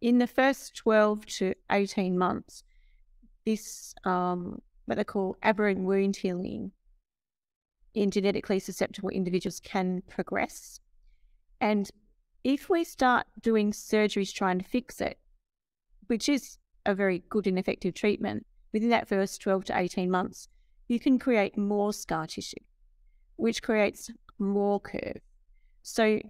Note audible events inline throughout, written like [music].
in the first 12 to 18 months, this, um, what they call aberrant wound healing in genetically susceptible individuals can progress. And if we start doing surgeries trying to fix it, which is a very good and effective treatment, within that first 12 to 18 months, you can create more scar tissue, which creates more curve. So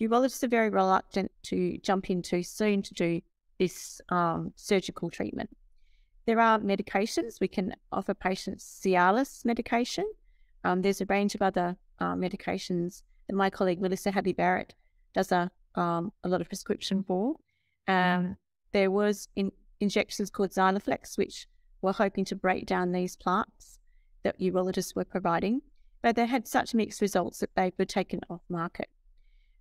urologists are very reluctant to jump in too soon to do this um, surgical treatment. There are medications. We can offer patients Cialis medication. Um, there's a range of other uh, medications that my colleague Melissa Hadley Barrett does a, um, a lot of prescription for. Um, there was in, injections called Xiaflex, which were hoping to break down these plaques that urologists were providing, but they had such mixed results that they were taken off market.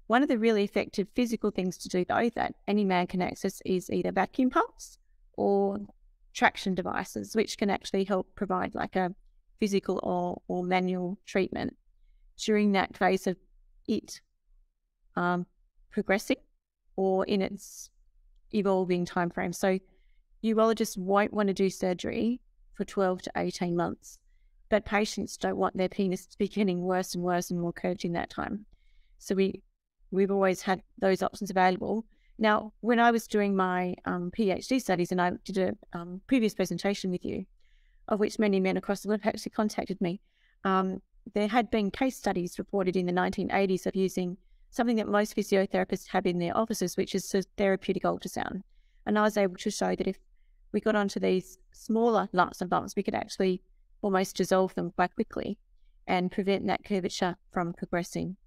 One of the really effective physical things to do, though, that any man can access is either vacuum pumps or traction devices, which can actually help provide like a physical or, or manual treatment during that phase of it um, progressing or in its evolving time frame. So urologists won't want to do surgery for 12 to 18 months, but patients don't want their penis to be getting worse and worse and more curved in that time. So we we've always had those options available. Now, when I was doing my um, PhD studies, and I did a um, previous presentation with you, of which many men across the world actually contacted me, um, there had been case studies reported in the 1980s of using something that most physiotherapists have in their offices, which is therapeutic ultrasound. And I was able to show that if we got onto these smaller lumps and bumps, we could actually almost dissolve them quite quickly and prevent that curvature from progressing.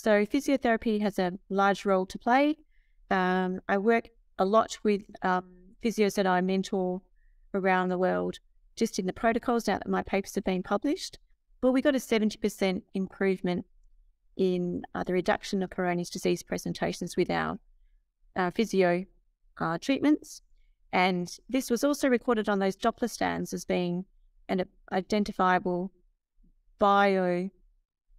So physiotherapy has a large role to play. Um, I work a lot with um, physios that I mentor around the world, just in the protocols now that my papers have been published. But we got a 70% improvement in uh, the reduction of Peyronie's disease presentations with our uh, physio uh, treatments. And this was also recorded on those Doppler scans as being an identifiable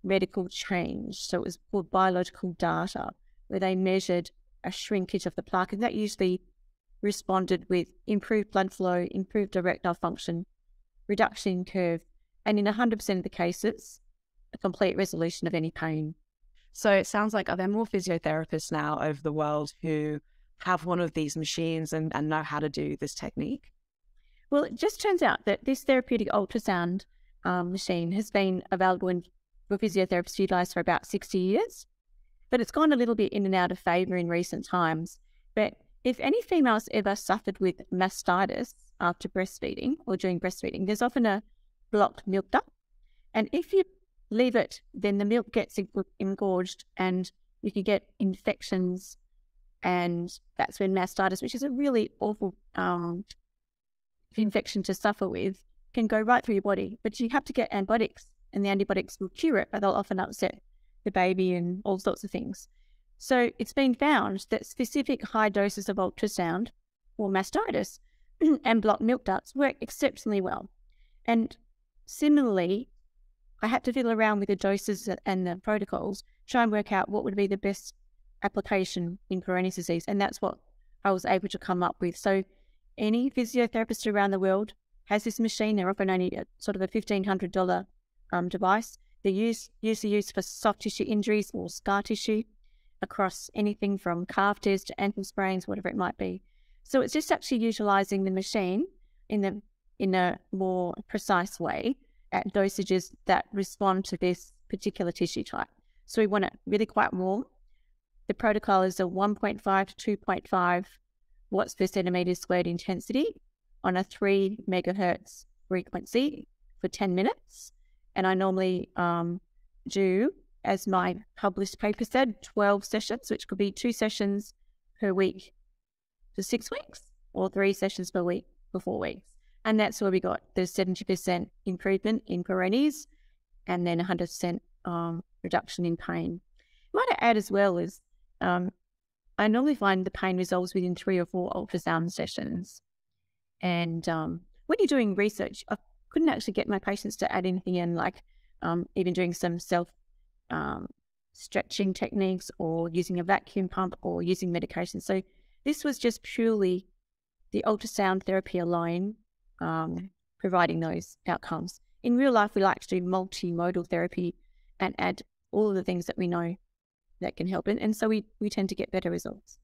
biomedical change. So it was called biological data, where they measured a shrinkage of the plaque, and that usually responded with improved blood flow, improved erectile function, reduction in curve, and in 100% of the cases, a complete resolution of any pain. So it sounds like are there more physiotherapists now over the world who have one of these machines and, and know how to do this technique? Well, it just turns out that this therapeutic ultrasound um, machine has been available in, for physiotherapists to utilize for about 60 years, but it's gone a little bit in and out of favor in recent times. But if any females ever suffered with mastitis after breastfeeding or during breastfeeding, there's often a blocked milk duct. And if you leave it, then the milk gets engorged and you can get infections and that's when mastitis, which is a really awful um, infection to suffer with, can go right through your body. But you have to get antibiotics, and the antibiotics will cure it, but they'll often upset the baby and all sorts of things. So it's been found that specific high doses of ultrasound for mastitis [clears throat] and blocked milk ducts work exceptionally well. And similarly, I had to fiddle around with the doses and the protocols, try and work out what would be the best application in Peyronie's disease. And that's what I was able to come up with. So any physiotherapist around the world has this machine. They're often only sort of a $1,500 um, device. They're used, usually used for soft tissue injuries or scar tissue across anything from calf tears to ankle sprains, whatever it might be. So it's just actually utilizing the machine in the in a more precise way at dosages that respond to this particular tissue type. So we want it really quite warm the protocol is a 1.5 to 2.5 watts per centimeter squared intensity on a 3 megahertz frequency for 10 minutes. And I normally um, do, as my published paper said, 12 sessions, which could be two sessions per week for six weeks or three sessions per week for four weeks. And that's where we got the 70% improvement in Peyronie's and then 100% um, reduction in pain. What I add as well is um, I normally find the pain resolves within three or four ultrasound sessions. And um, when you're doing research, couldn't actually get my patients to add anything in, like um, even doing some self um, stretching techniques or using a vacuum pump or using medication. So This was just purely the ultrasound therapy alone um, providing those outcomes. In real life, we like to do multimodal therapy and add all of the things that we know that can help. And, and so we, we tend to get better results.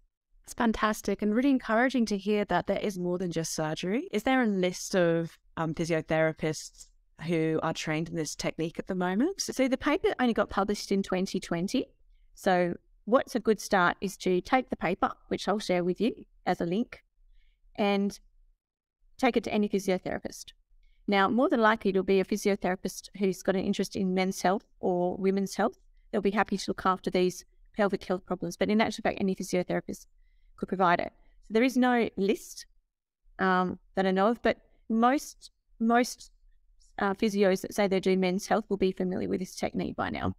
It's fantastic and really encouraging to hear that there is more than just surgery. Is there a list of um, physiotherapists who are trained in this technique at the moment? So the paper only got published in 2020. So what's a good start is to take the paper, which I'll share with you as a link, and take it to any physiotherapist. Now, more than likely, it'll be a physiotherapist who's got an interest in men's health or women's health. They'll be happy to look after these pelvic health problems, but in actual fact, any physiotherapist could provide it. So there is no list um, that I know of, but most most uh, physios that say they do men's health will be familiar with this technique by now.